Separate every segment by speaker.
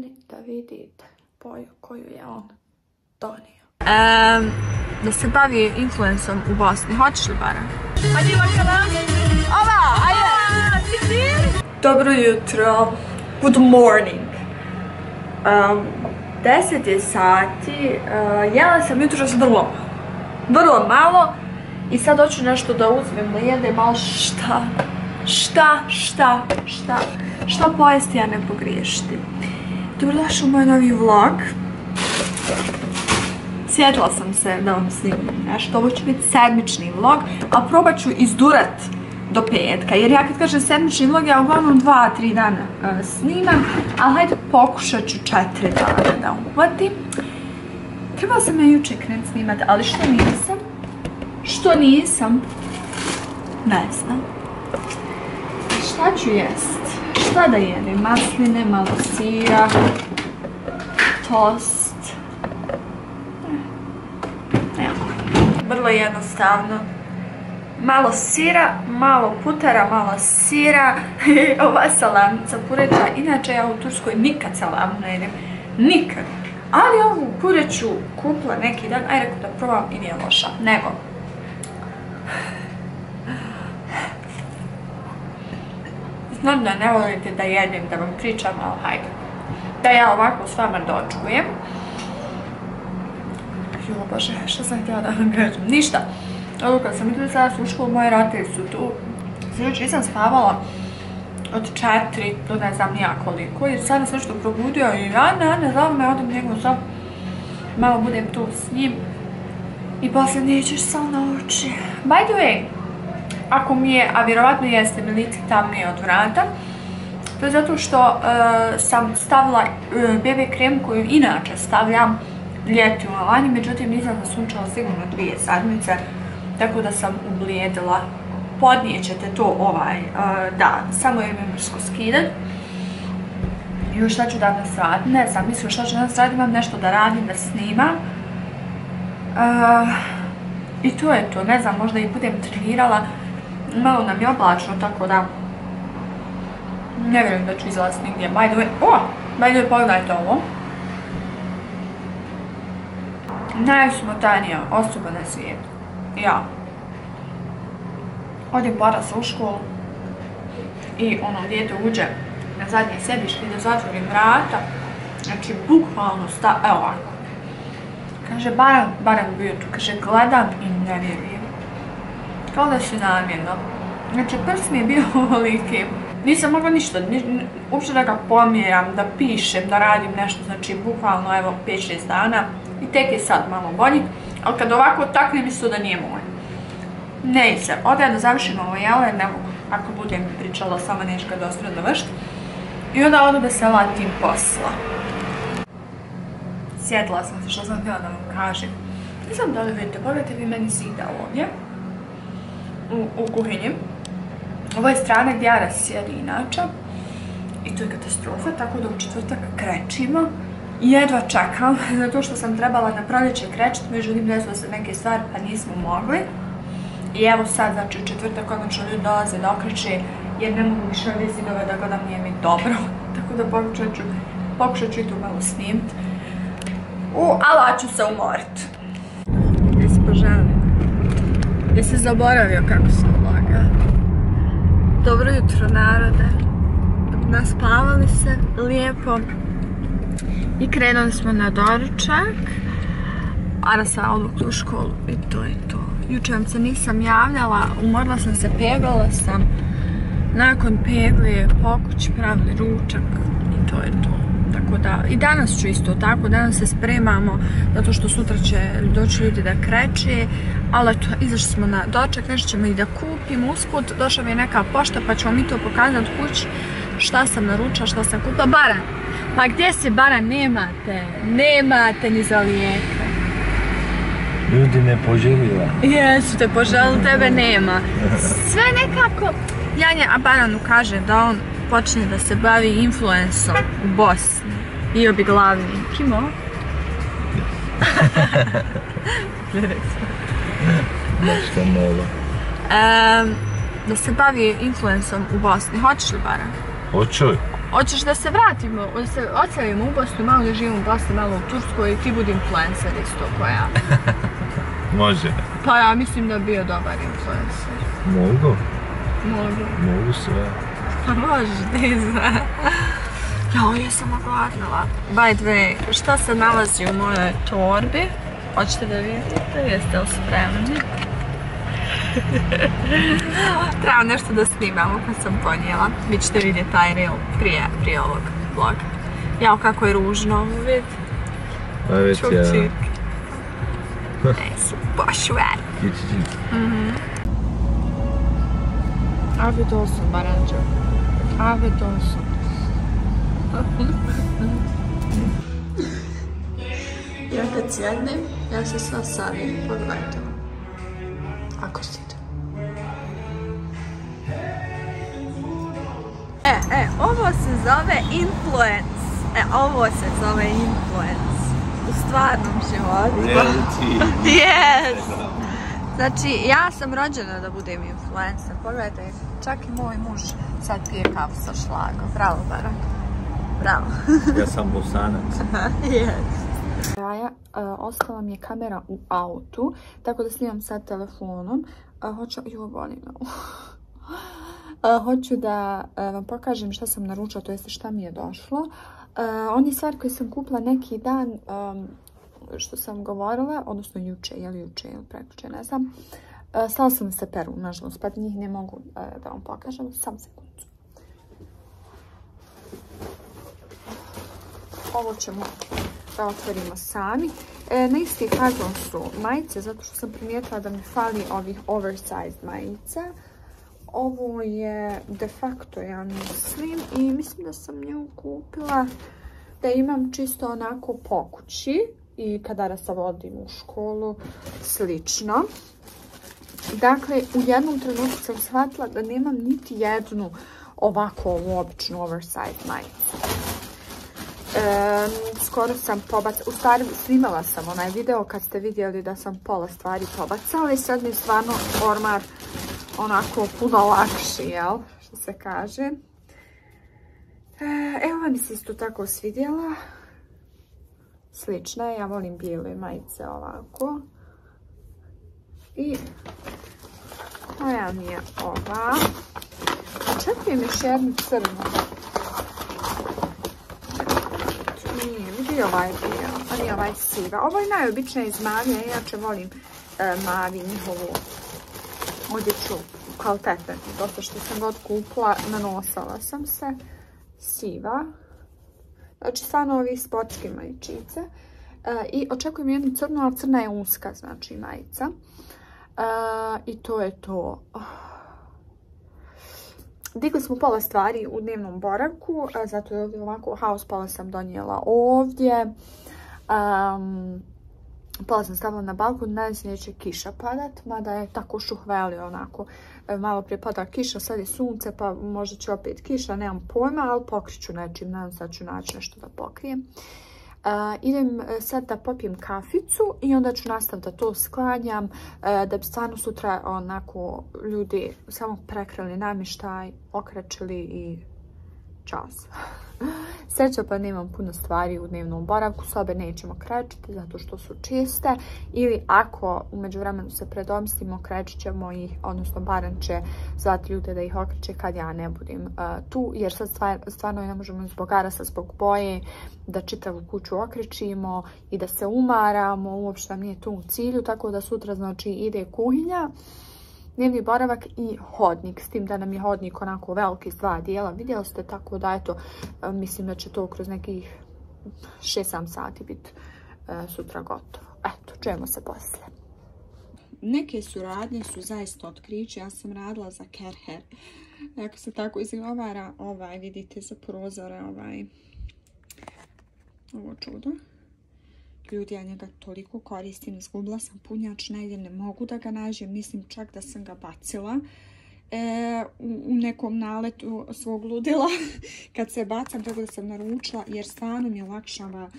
Speaker 1: strani da vidite boju koju je on donio.
Speaker 2: da se bavi influencom u Bosni. Hoćeš li bara? Dobro jutro. Good morning. Um, 10 je sati. Uh, jela sam jutro vrlo Vrlo malo. I sad hoću nešto da uzmem, da jedem, ali šta? Šta, šta, šta? Šta pojesti, a ne pogriješiti? Dobrodošli u moj novi vlog. Sjetila sam se da vam snimim nešto, ovo će biti sedmični vlog, a probat ću izdurat do petka, jer ja kad kažem sedmični vlog, ja uglavnom dva, tri dana e, snimam, ali hajde pokušat ću četiri dana da uhvatim. Trebala sam ja jučer krenut snimati, ali što nisam? Što nisam? Ne znam. Šta ću jest? Šta da jedem? Masline, malo sira, tost. Vrlo jednostavno. Malo sira, malo putara, malo sira ova salanica pureća. Inače ja u Turskoj nikad salamu ne jedem. Nikad. Ali ovu pureću kupla neki dan, aj rekao da probam i nije loša. Nego, Znam ne volite da jedem, da vam pričam, ali hajde. Da ja ovako s vama dočujem. Jo, bože, što sam htjela da vam kažem? Ništa. Ovo kad sam idela sada u moje roditelji su tu. Sinoć nisam spavala od četiri do ne znam nija koliko. Jer sada sam što probudio i ja ne, znam me, odem njegov sob. Malo budem tu s njim. I poslije nećeš sam na oči. By the way, ako mi je, a vjerovatno jeste mi lice tamnije od vrata, to je zato što e, sam stavila e, BB krem koju inače stavljam ljeti u Alani, međutim nisam zasunčala sigurno dvije sadmice, tako da sam ublijedila. Podnijet ćete to ovaj e, dan, samo je mrsko skidat. Još šta ću danas raditi, ne znam, mislim šta ću danas raditi, imam nešto da radim, da snimam. I to je to, ne znam, možda i budem trenirala Malo nam je oblačno, tako da ne vjerujem da ću izlaziti nigdje. By the way, o, by the way, pogledajte ovo. Najsmotanija osoba na svijetu. Ja. Odim se u školu i ono dijete uđe na zadnje sedište i da zatvorim vrata. Znači, bukvalno sta... Evo ovako. Kaže, barem, barem bio tu. Kaže, gledam i ne vjerujem. Kao da si namjerno. Znači, prst mi je bio ovoliki. Nisam mogla ništa, uopće da ga pomjeram, da pišem, da radim nešto, znači bukvalno evo 5-6 dana i tek je sad malo bolji, ali kad ovako takne mi da nije moj. Ne se, ovdje da završim ovo jelo jer ne ako budem pričala sama neška dosta dovršiti. I onda odu da se latim posla. Sjetila sam se što sam htjela da vam kažem. Ne znam da li vidite, pogledajte vi meni zida ovdje u, kuhinji. Ovo je strana gdje sjedi inače. I to je katastrofa, tako da u četvrtak krećimo. Jedva čekam, zato što sam trebala na proljeće međutim desilo se neke stvari pa nismo mogli. I evo sad, znači u četvrtak konačno ljudi dolaze da okreće, jer ne mogu više ove da gledam nije mi dobro. Tako da pokušat ću, pokušat ću i tu malo snimiti. U, ala ću se umorit. Jesi poželim. Jesi zaboravio kako se ulaga? Dobro jutro narode. Naspavali se lijepo. I krenuli smo na doručak. Ara sa odluk u školu i to je to. Jučer vam se nisam javljala, umorila sam se, peglala sam. Nakon peglije pokući pravili ručak i to je to. Tako da, i danas ću isto tako, danas se spremamo, zato što sutra će doći ljudi da kreće, ali eto, izašli smo na doček, nešto ćemo i da kupimo, usput došla mi je neka pošta pa ćemo mi to pokazati kući, šta sam naručila, šta sam kupila, baran, pa gdje se baran, nemate, nemate ni za lijeka.
Speaker 3: Ljudi ne poželila.
Speaker 2: Jesu te poželili, tebe nema. Sve nekako, Janja Baranu kaže da on počne da se bavi influensom u Bosni. Bio bi glavni. Kimo?
Speaker 3: Nešto malo.
Speaker 2: da se bavi influensom u Bosni. Hoćeš li bara?
Speaker 3: Hoću.
Speaker 2: Hoćeš da se vratimo, da se odselimo u Bosnu, malo da živimo u Bosni, malo u Turskoj i ti budi influencer isto koja.
Speaker 3: Može.
Speaker 2: Pa ja mislim da bi bio dobar influencer.
Speaker 3: Mogu.
Speaker 2: Mogu.
Speaker 3: Mogu sve.
Speaker 2: Pa možeš, ti zna. Jao, ja sam ogladnila. By the way, šta se nalazi u mojoj torbi? Hoćete da vidite? Jeste li spremni? Treba nešto da snimamo pa sam ponijela. Vi ćete vidjeti taj reel prije, prije ovog vloga. Jao, kako je ružno ovo vid.
Speaker 3: Pa već ja.
Speaker 2: Ne su baš
Speaker 3: će.
Speaker 2: Afiyet olsun Baranca. Afiyet olsun. Ja kad sjednem, ja se sva savim. Pogledajte. Ako sjedim. E, e, ovo se zove influence. E, ovo se zove influence. U stvarnom životu.
Speaker 3: Reality.
Speaker 2: Yes! Znači, ja sam rođena da budem influencer. Pogledajte, čak i moj muž sad pije kafu sa šlagom. Bravo, Baran. Bravo.
Speaker 3: Ja sam bosanac.
Speaker 2: yes. Jaja, e, ostala mi je kamera u autu, tako da snimam sad telefonom. Uh, hoću, joj, boli me. Uh, hoću da e, vam pokažem šta sam naručila, to jeste šta mi je došlo. Uh, oni stvari koje sam kupila neki dan, um, što sam govorila, odnosno juče, je li juče ili prekuče, ne znam. Uh, stala sam se peru, nažalost, pa njih ne mogu uh, da vam pokažem, sam sekundu. Ovo ćemo da otvorimo sami. E, na isti fazon su majice, zato što sam primijetila da mi fali ovih oversized majica. Ovo je de facto, ja mislim, i mislim da sam nju kupila da imam čisto onako po kući i kada se vodim u školu, slično. Dakle, u jednom trenutku sam shvatila da nemam niti jednu ovako običnu oversized majicu. Skoro sam pobacala, u stvari snimala sam onaj video kad ste vidjeli da sam pola stvari pobacala i sad mi je stvarno ormar onako puno lakši, jel? Što se kaže. E, evo mi se isto tako svidjela. Slična je, ja volim bijele majice ovako. I koja mi je ova. Očekujem još jednu crnu. Vidi ovaj bio, a nije ovaj siva. Ovo je najobičnija iz Mavi, ja inače volim e, Mavi njihovu odjeću kvalitetne. Dosta što sam god kupila, nanosala sam se. Siva. Znači, stvarno ovi sportske majičice. E, I očekujem jednu crnu, ali crna je uska, znači majica. E, I to je to. Digli smo pola stvari u dnevnom boravku, zato je ovdje ovako haos, pola sam donijela ovdje. Pola sam stavila na balkon, nadam se neće kiša padat, mada je tako šuhveli onako. E, malo prije pada kiša, sad je sunce, pa možda će opet kiša, nemam pojma, ali pokriću nečim, nadam se da ću naći nešto da pokrijem. Idem sad da popijem kaficu i onda ću nastaviti da to sklanjam, uh, da bi stvarno sutra onako ljudi samo prekrali namještaj, okračili i čas. Sreća pa nemam puno stvari u dnevnom boravku, sobe nećemo krećiti zato što su čiste ili ako umeđu vremenu se predomstimo, krećit ćemo ih, odnosno barem će zvati ljude da ih okreće kad ja ne budem uh, tu, jer sad stvar, stvarno ne možemo zbog arasa, zbog boje da čitavu kuću okrećimo i da se umaramo, uopšte nam nije to u cilju, tako da sutra znači ide kuhinja dnevni boravak i hodnik, s tim da nam je hodnik onako veliki dva dijela. Vidjeli ste tako da eto, mislim da će to kroz nekih 6-7 sati biti e, sutra gotovo. Eto, čujemo se poslije. Neke su radnje su zaista otkriće. Ja sam radila za Kerher. Ako se tako izgovara, ovaj, vidite za prozore, ovaj, ovo čudo ljudi, ja njega toliko koristim, izgubila sam punjač, negdje ne mogu da ga nađem, mislim čak da sam ga bacila e, u, nekom naletu svog ludila kad se bacam, tako da sam naručila, jer stvarno mi olakšava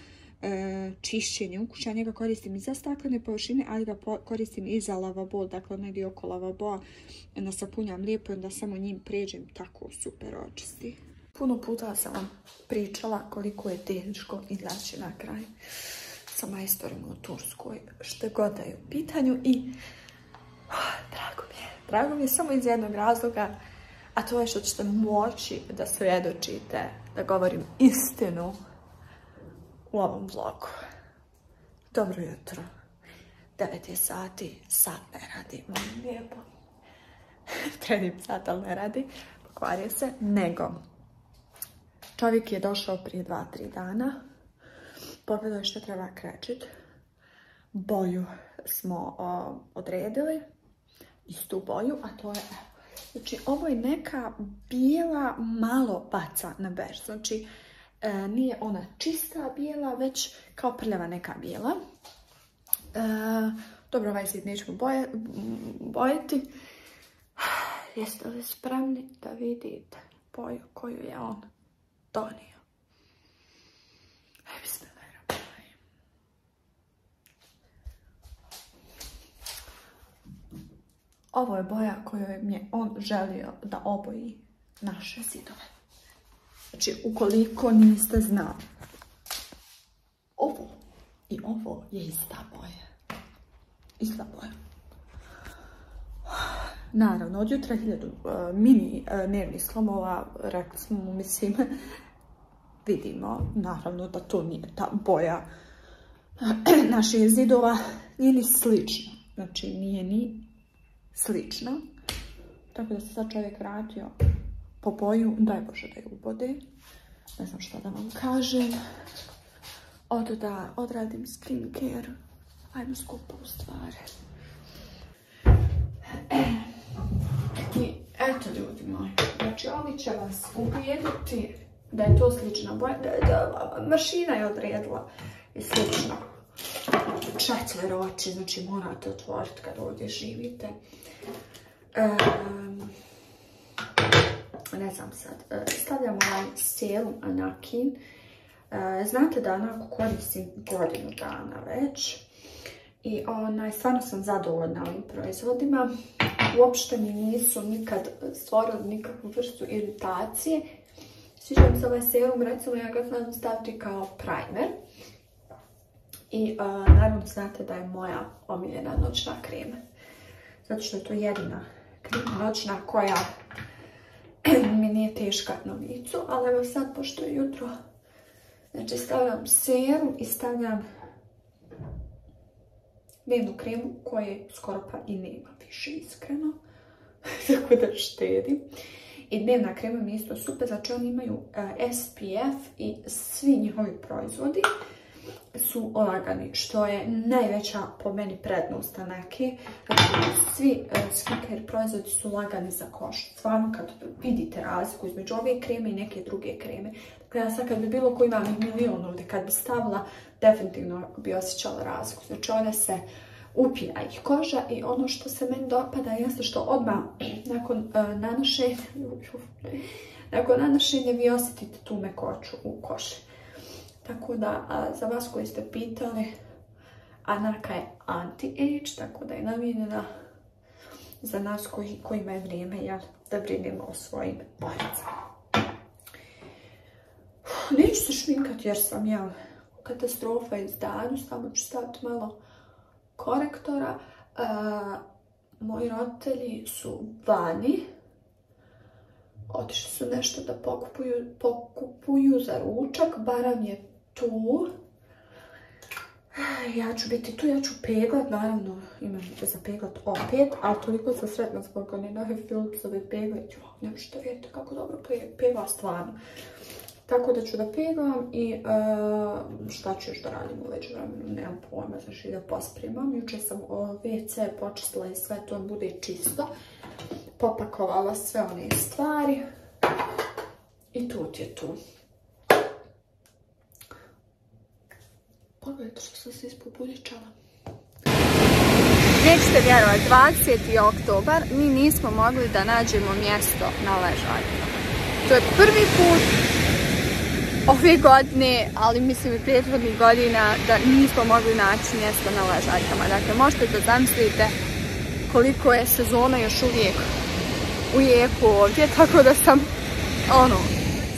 Speaker 2: e, čišćenje ukuća, ja njega koristim i za staklene površine, ali ga koristim i za lavabo, dakle negdje oko lavabo, nasapunjam lijepo i onda samo njim pređem tako super očisti. puno puta sam vam pričala koliko je teško izaći na kraj sa majstorom u Turskoj, što god da je u pitanju i drago mi je. Drago mi je samo iz jednog razloga, a to je što ćete moći da svjedočite, da govorim istinu u ovom vlogu. Dobro jutro. 9 je sati, sat ne radi, molim lijepo. Trenim sat, ali ne radi, pokvario se, nego čovjek je došao prije 2-3 dana, pogledao je što treba krečit, boju smo o, odredili, istu boju, a to je, znači ovo je neka bijela malo baca na bež, znači e, nije ona čista bijela, već kao prljava neka bijela. E, dobro, ovaj zid nećemo boje. Jeste li spremni da vidite boju koju je on donio? Ovo je boja koju je on želio da oboji naše zidove. Znači, ukoliko niste znali, ovo i ovo je ista boja. Ista boja. Naravno, od jutra hiljadu uh, mini uh, nervnih slomova, rekli smo mislim, vidimo, naravno, da to nije ta boja naših zidova, nije ni slično. Znači, nije ni slično. Tako da se sad čovjek vratio po boju, daj Bože da je ubode. Ne znam šta da vam kažem. Od da odradim skincare. Ajmo skupo u stvari. I eto ljudi moji, znači oni će vas ubijediti da je to slična boja, da, mašina je odredila i slično. Četvero oči, znači morate otvoriti kad ovdje živite. Ne znam sad, e, stavljam ovaj serum Anakin. E, znate da onako koristim godinu dana već. I onaj, stvarno sam zadovoljna ovim proizvodima. Uopšte mi nisu nikad stvorili nikakvu vrstu iritacije. Sviđa mi se ovaj serum, recimo ja ga znam staviti kao primer. I naravno znate da je moja omiljena noćna krema. Zato što je to jedina krema noćna koja mi nije teška na licu, ali evo sad, pošto je jutro, znači stavljam serum i stavljam dnevnu kremu koje skoro pa i nema više iskreno, tako da štedim. I dnevna krema mi je isto super, znači oni imaju SPF i svi njihovi proizvodi su lagani, što je najveća po meni prednost neke. Znači, svi skincare proizvodi su lagani za koš. Stvarno kad vidite razliku između ove kreme i neke druge kreme. Dakle, ja sad kad bi bilo ko imam milion ovdje, kad bi stavila, definitivno bi osjećala razliku. Znači, one se upija ih koža i ono što se meni dopada jeste što odmah nakon nanošenja, nakon nanošenja vi osjetite tu mekoću u koši. Tako da, za vas koji ste pitali, Anarka je anti-age, tako da je namijenjena za nas koji, kojima je vrijeme ja, da brinemo o svojim bojicama. Neću se šminkati jer sam ja katastrofa izdanju, samo ću staviti malo korektora. moji roditelji su vani, otišli su nešto da pokupuju, pokupuju za ručak, baram je tu. Ja ću biti tu, ja ću peglat, naravno imam za peglat opet, ali toliko sam sretna zbog one nove Philipsove pegle. Jo, ne što vidite kako dobro pegla stvarno. Tako da ću da peglam i uh, šta ću još da radim u vremenu, nemam pojma, znači da pospremam. Juče sam WC počistila i sve to bude čisto. Popakovala sve one stvari. I tu ti je tu. Pogledajte što sam se ispobuličala.
Speaker 4: Nećete vjerovati, 20. oktobar mi nismo mogli da nađemo mjesto na ležaljima. To je prvi put ove godine, ali mislim i prethodnih godina, da nismo mogli naći mjesto na ležaljkama. Dakle, možete da zamislite koliko je sezona još uvijek u jeku ovdje, tako da sam, ono,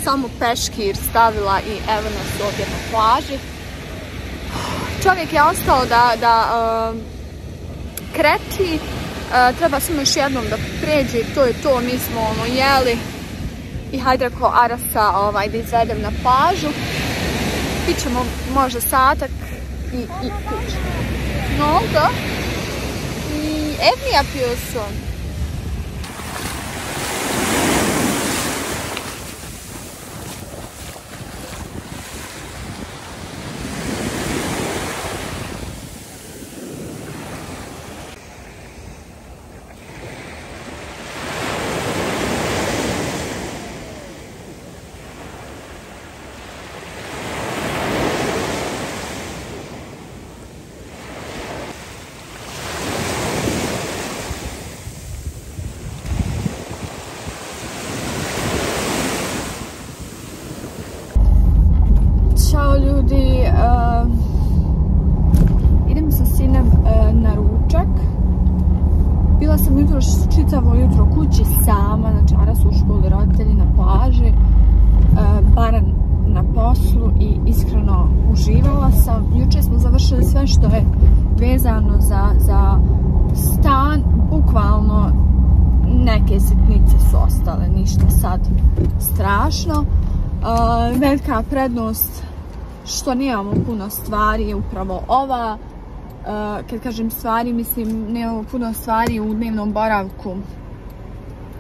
Speaker 2: samo peškir stavila i evo nas ovdje na plaži. Čovjek je ostao da, da uh, kreti, uh, treba samo još jednom da pređe to je to, mi smo ono jeli i hajde ko Arasa ovaj, da izvedem na plažu. Pićemo možda satak i, i kuću. Mnogo. I evni yapıyorsun? Ćao ljudi, uh, idem sa sinem uh, na ručak. Bila sam jutro čitavo jutro kući sama, znači Ara su u školi, roditelji na plaži, uh, Baran na poslu i iskreno uživala sam. Juče smo završili sve što je vezano za, stan, bukvalno neke sitnice su ostale, ništa sad strašno. Uh, velika prednost što nemamo puno stvari je upravo ova. Uh, kad kažem stvari, mislim nemamo puno stvari u dnevnom boravku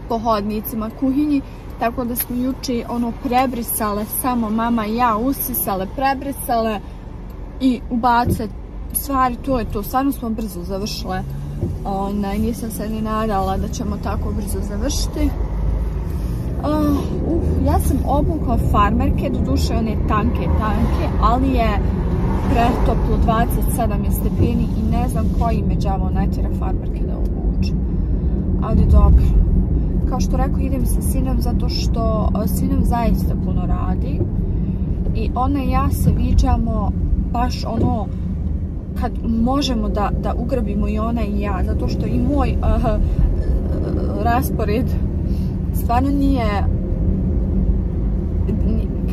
Speaker 2: po hodnicima, kuhinji. Tako da smo juče ono prebrisale, samo mama i ja usisale, prebrisale i ubace stvari, to je to. Stvarno smo brzo završile. Onaj, nisam se ni nadala da ćemo tako brzo završiti. Uh, uh, ja sam obukla farmerke, do duše one tanke, tanke, ali je pretoplo 27 je stepeni i ne znam koji me džavo natjera farmerke da obuču. Ali dobro. Kao što rekao, idem sa sinom zato što sinom zaista puno radi i ona i ja se viđamo baš ono kad možemo da, ugrabimo i ona i ja, zato što i moj uh, raspored stvarno nije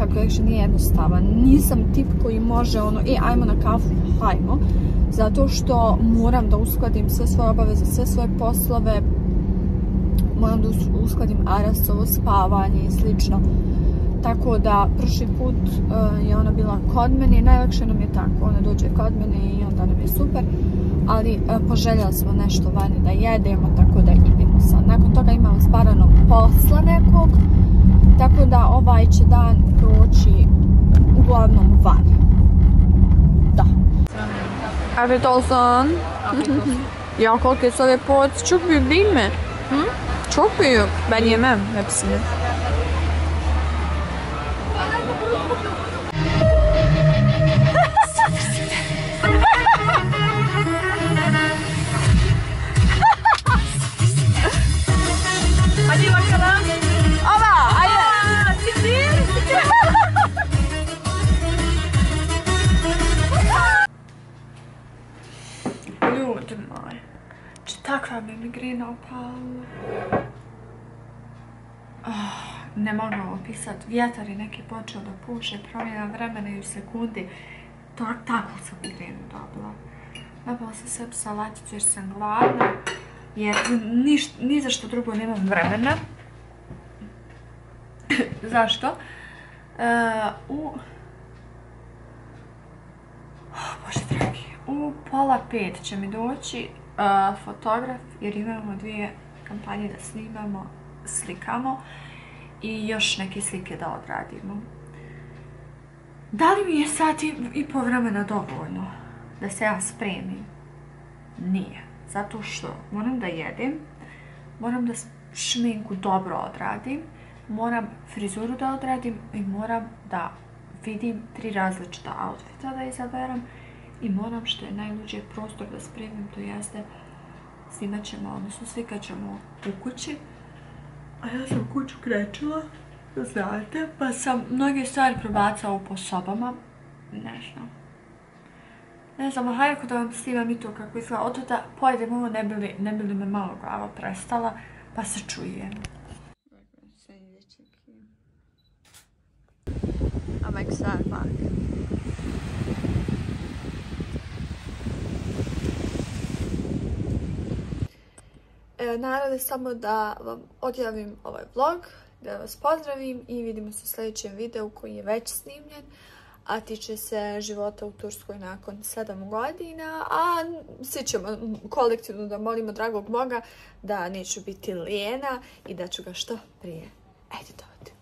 Speaker 2: je nije jednostavan. Nisam tip koji može ono, e, ajmo na kafu, hajmo. Zato što moram da uskladim sve svoje obaveze, sve svoje poslove. Moram da uskladim Arasovo spavanje i slično. Tako da, prošli put uh, je ona bila kod mene najlakše nam je tako. Ona dođe kod mene i onda nam je super. Ali uh, poželjela smo nešto vani da jedemo, tako da idemo sad. Nakon toga imam sparano posla nekog. Tako da ovaj će dan proći uglavnom vani. Da. Afiyet olsun. ya korkuyor ve poğaça çok büyük değil mi? Hı? Çok büyük. Ben yemem hepsini.
Speaker 5: Ljudi moji, či takva mi migrena upala. Oh, ne mogu opisat, vjetar je neki počeo da puše, promjena vremena i u sekundi. To, tako sam migrenu dobila. Nabila sam sebi salaticu jer sam gladna, jer ni za što drugo nemam vremena. Zašto? Uh, u... Oh, Bože dragi, u pola pet će mi doći uh, fotograf jer imamo dvije kampanje da snimamo, slikamo i još neke slike da odradimo. Da li mi je sat i, po vremena dovoljno da se ja spremim? Nije. Zato što moram da jedem, moram da šminku dobro odradim, moram frizuru da odradim i moram da vidim tri različita outfita da izaberem i moram što je najluđe prostor da spremim, to jeste snimat ćemo, odnosno slikat ćemo u kući. A ja sam kuću krećila, znate, pa sam mnoge stvari probacala po sobama, ne znam. Ne znam, hajde da vam snimam i to kako izgleda, od da pojedem ovo ne bi li, ne bi li me malo glava prestala, pa se čujem.
Speaker 2: Mek Starbuck. E, narode, samo da vam odjavim ovaj vlog, da vas pozdravim i vidimo se u sljedećem videu koji je već snimljen, a tiče se života u Turskoj nakon 7 godina, a svi ćemo kolektivno da molimo dragog Boga da neću biti lijena i da ću ga što prije editovati.